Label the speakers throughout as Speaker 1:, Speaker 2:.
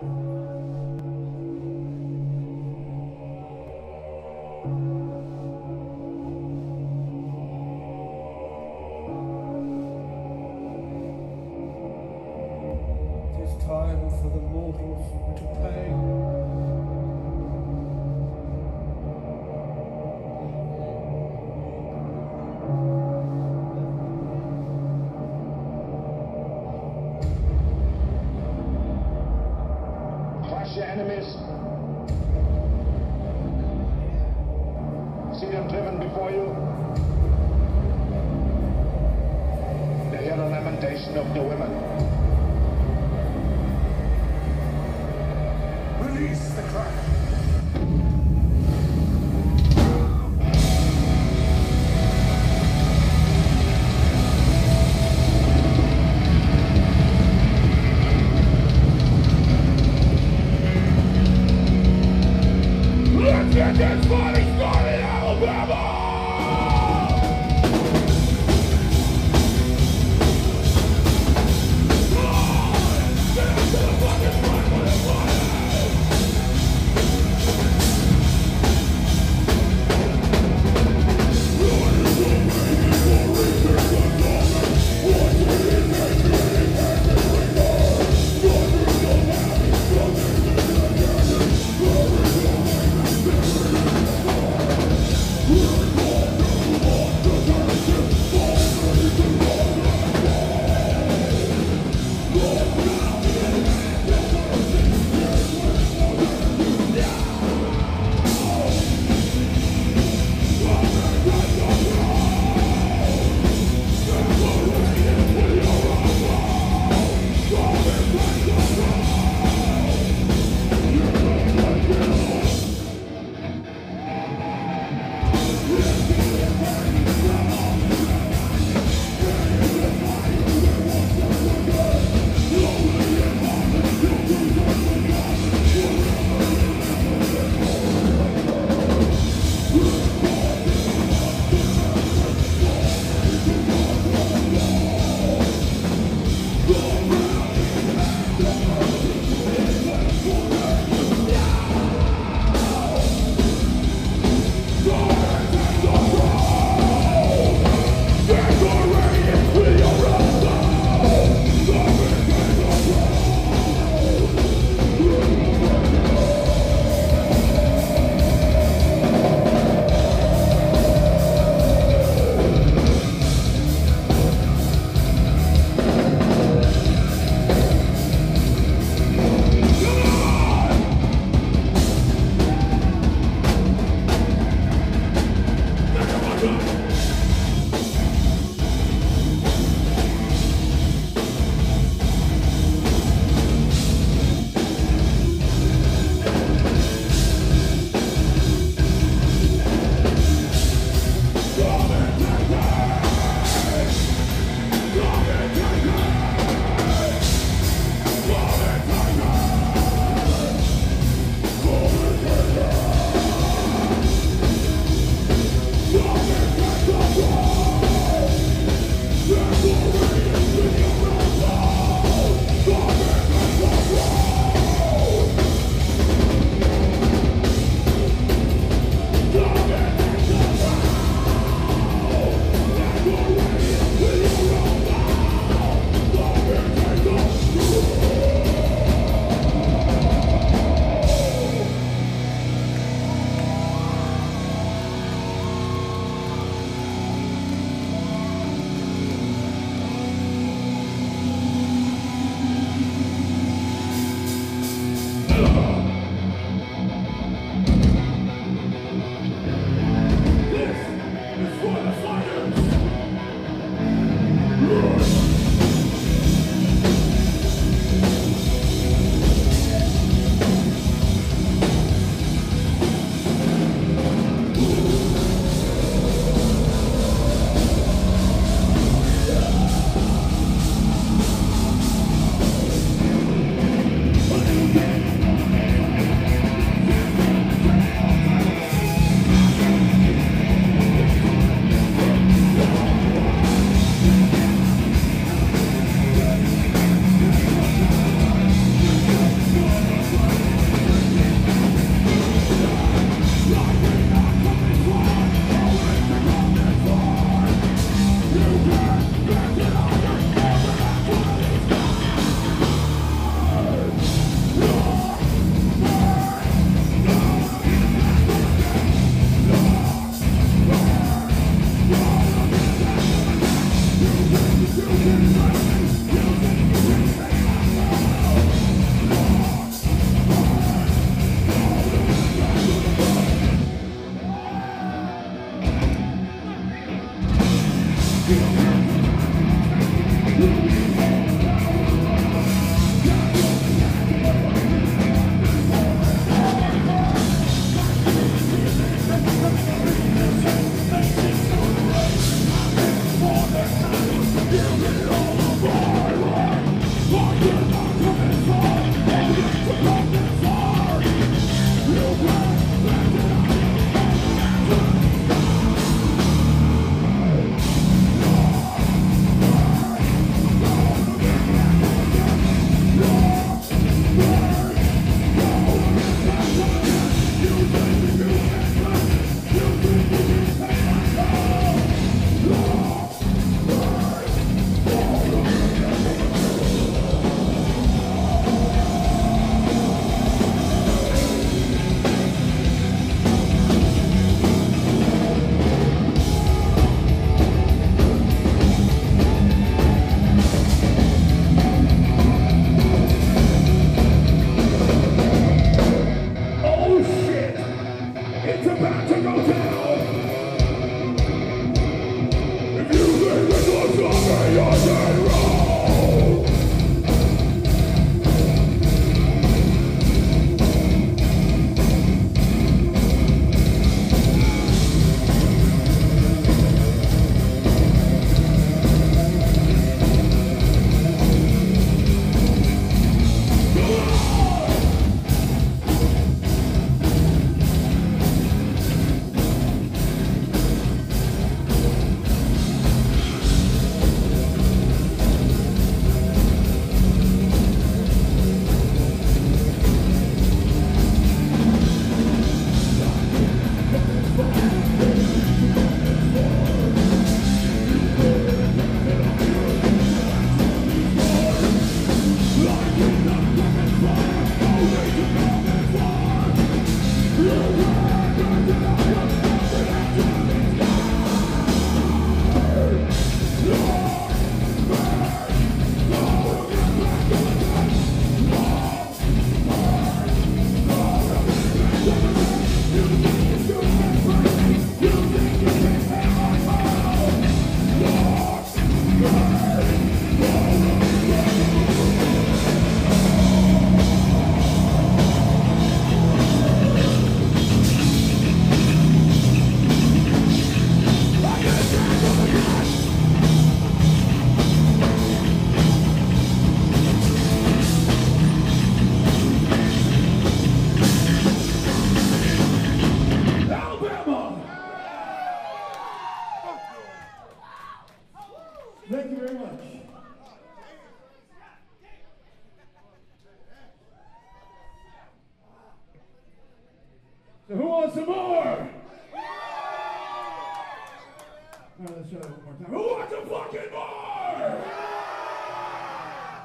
Speaker 1: It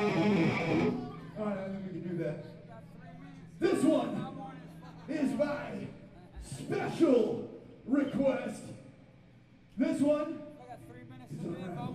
Speaker 2: All right, I think we can do that. This one is by special request. This one
Speaker 1: I got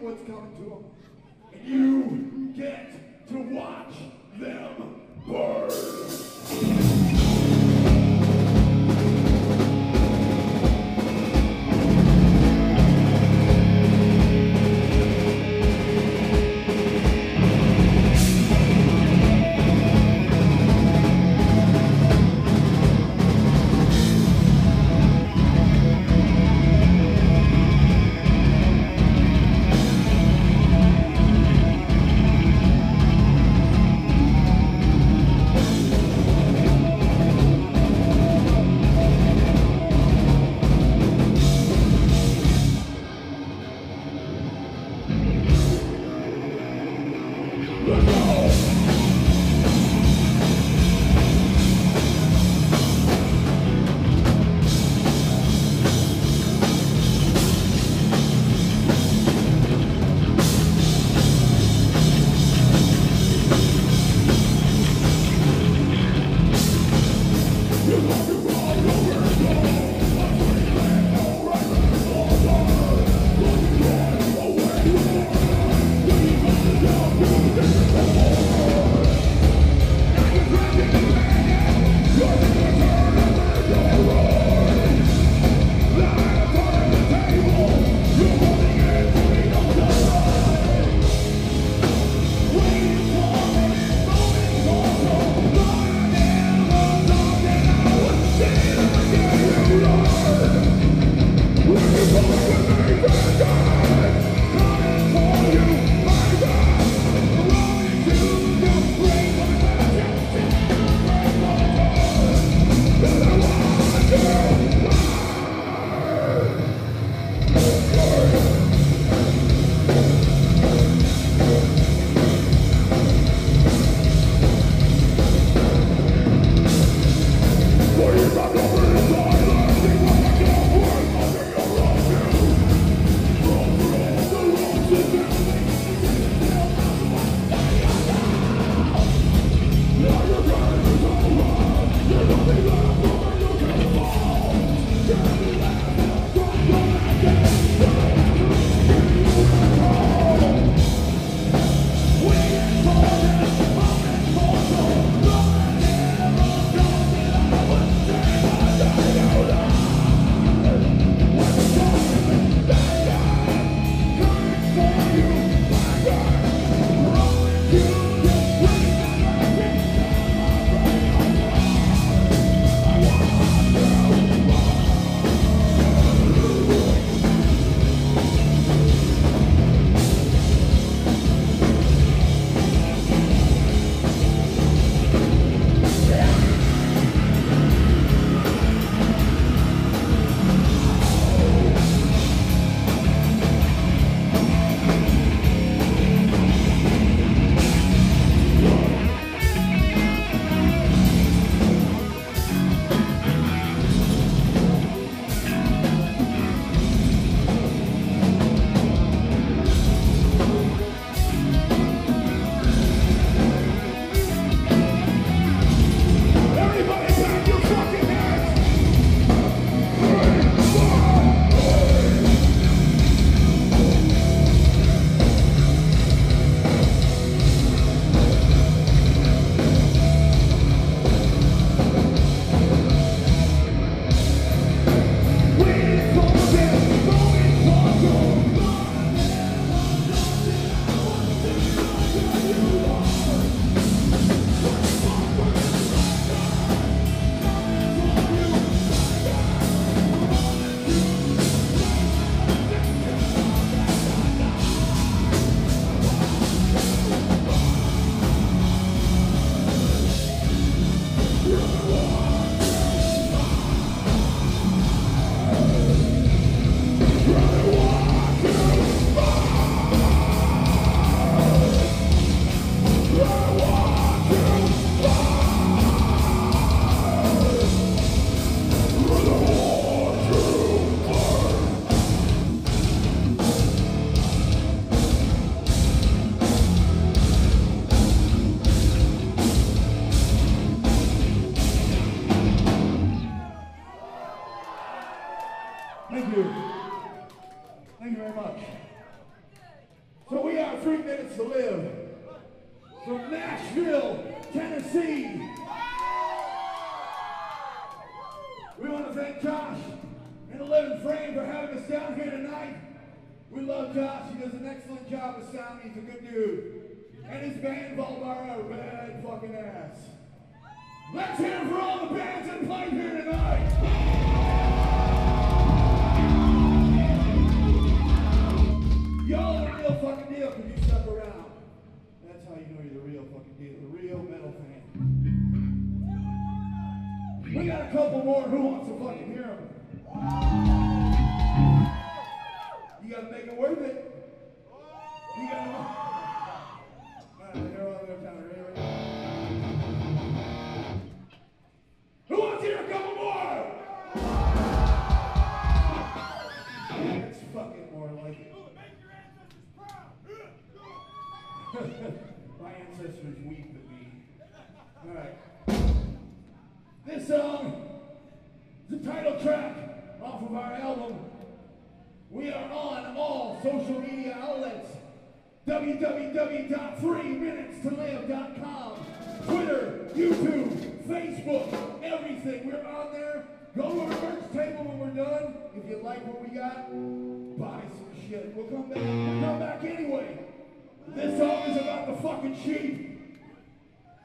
Speaker 2: what's coming to them. And you get to watch them
Speaker 1: burn. Down here tonight. We love Josh. He does an excellent job with sound. He's a good dude. And his band, Volbara, red fucking ass. Let's hear for all the bands that played here tonight. Y'all are the real fucking deal because you stuck around. That's how you know you're the real fucking deal. The real metal fan. We got a couple more. Who wants to fucking hear them? You gotta make worth it. You gotta. Alright, here on the counter. Here we. Who wants to hear a couple more? That's fucking more like it. My ancestors weep at me. Alright. This song is the title track off of our album. We are on all social media outlets. www.threeminutestolive.com Twitter, YouTube, Facebook, everything. We're on there. Go to our merch table when we're done. If you like what we got, buy some shit. We'll come back. We'll come back anyway. This song is about the fucking sheep.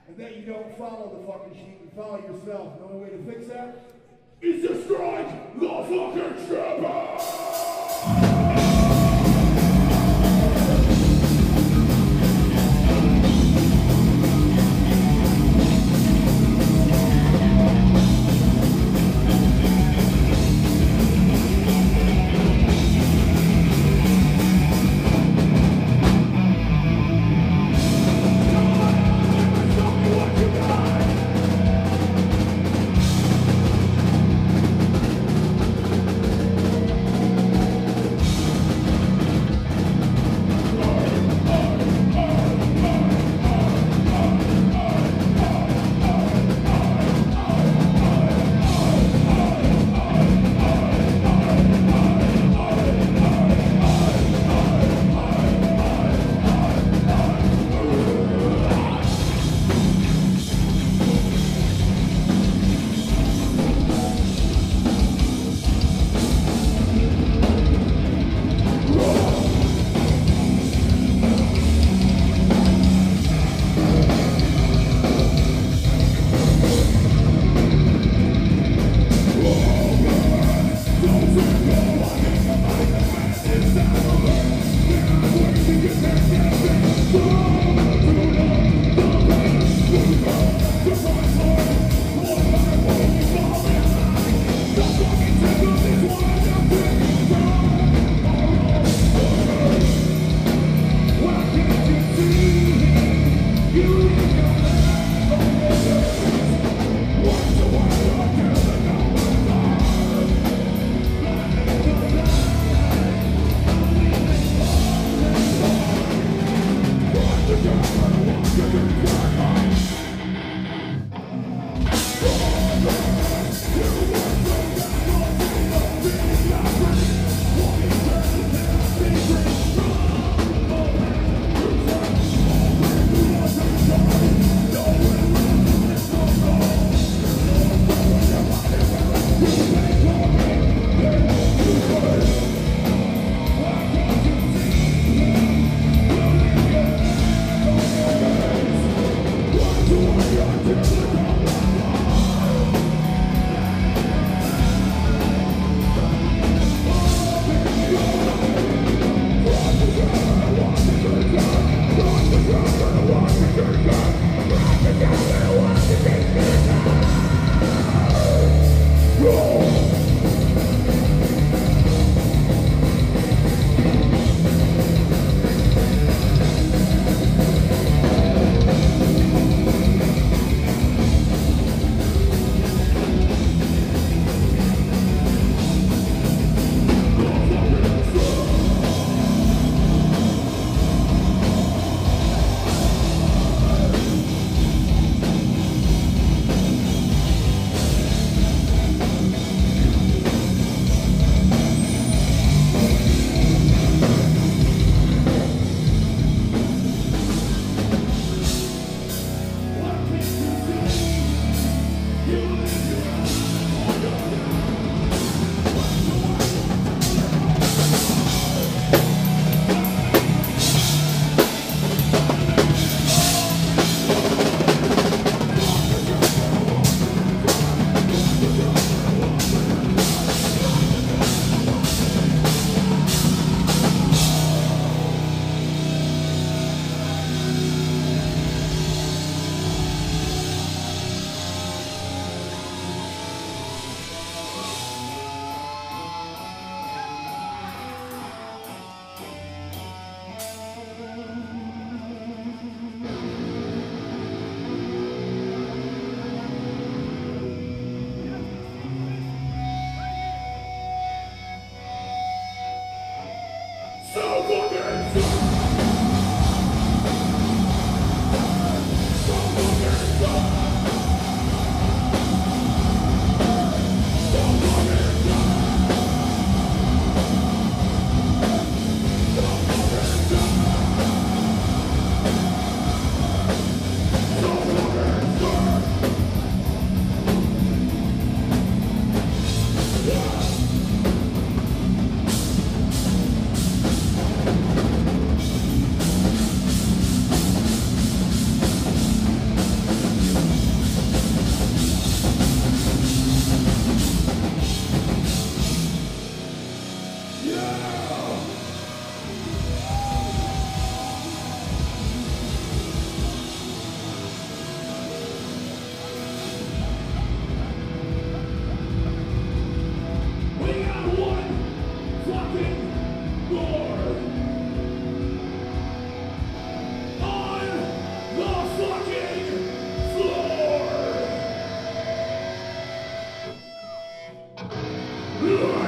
Speaker 1: And that you don't follow the fucking sheep and follow yourself. The only way to fix that is strike the fucking shepherd!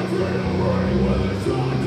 Speaker 1: Like in a ring with a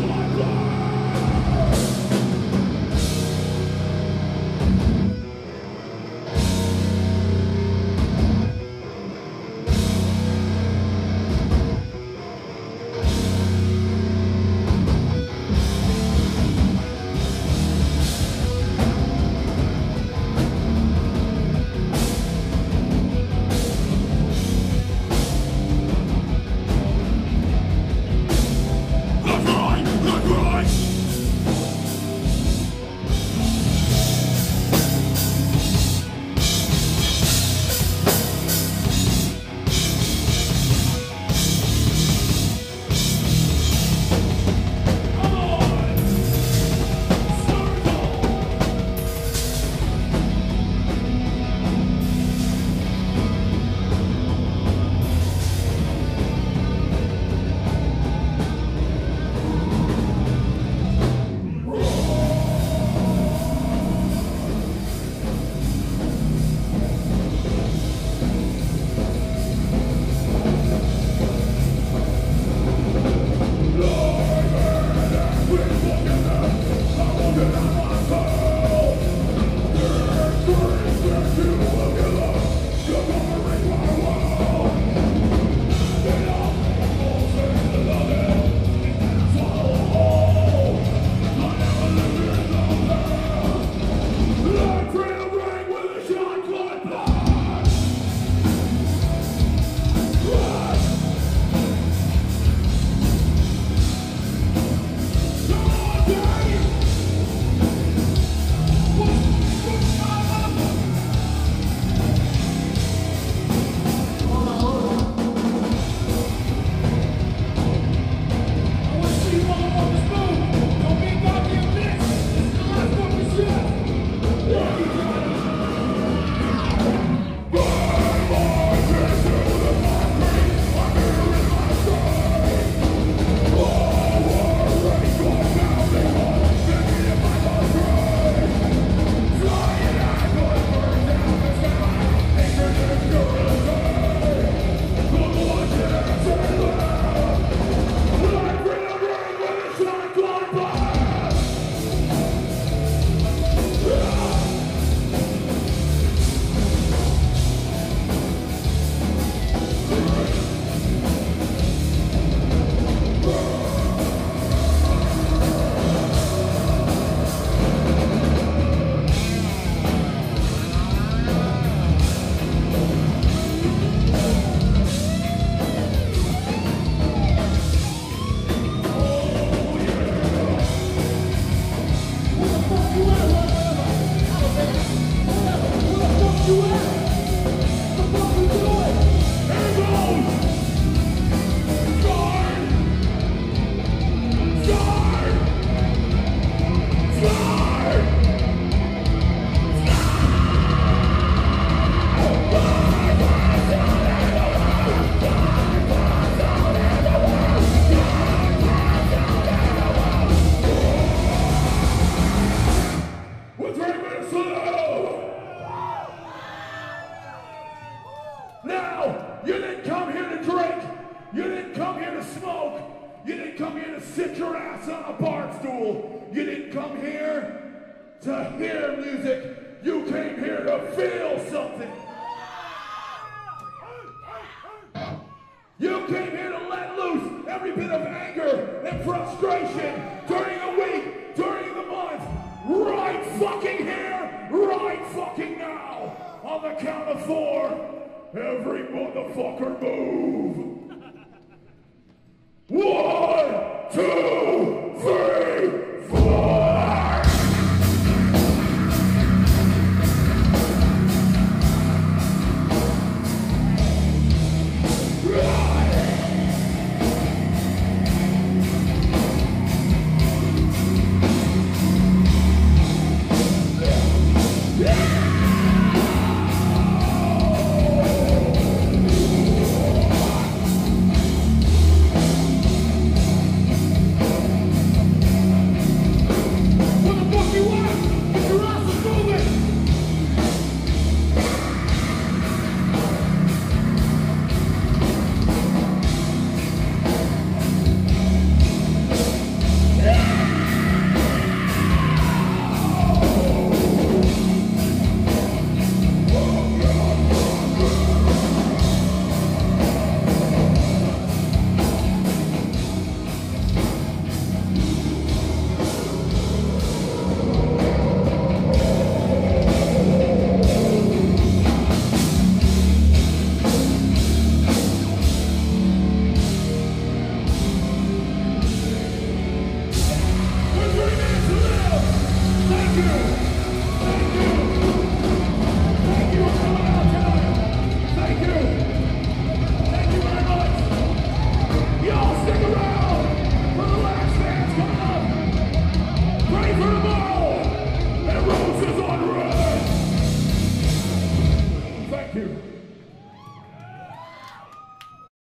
Speaker 1: every bit of anger and frustration during the week, during the month, right fucking here, right fucking now. On the count of four, every motherfucker move. One, two.